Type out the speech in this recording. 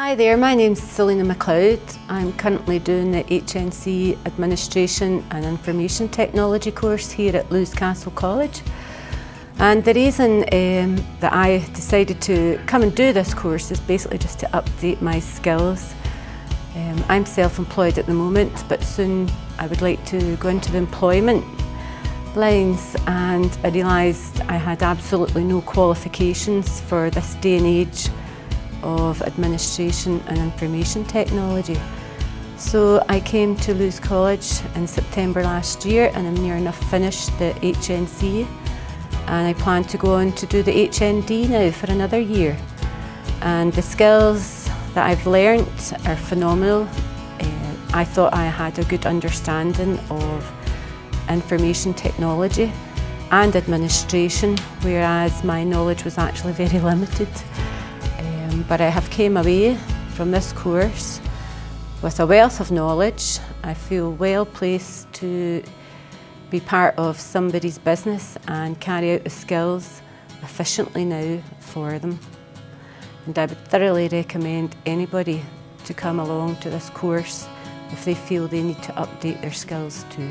Hi there, my name's Selina McLeod. I'm currently doing the HNC Administration and Information Technology course here at Lews Castle College. And the reason um, that I decided to come and do this course is basically just to update my skills. Um, I'm self-employed at the moment, but soon I would like to go into the employment lines and I realised I had absolutely no qualifications for this day and age of administration and information technology. So I came to Lews College in September last year and I'm near enough finished the HNC and I plan to go on to do the HND now for another year. And the skills that I've learnt are phenomenal. Uh, I thought I had a good understanding of information technology and administration, whereas my knowledge was actually very limited. Um, but I have came away from this course with a wealth of knowledge. I feel well placed to be part of somebody's business and carry out the skills efficiently now for them. And I would thoroughly recommend anybody to come along to this course if they feel they need to update their skills too.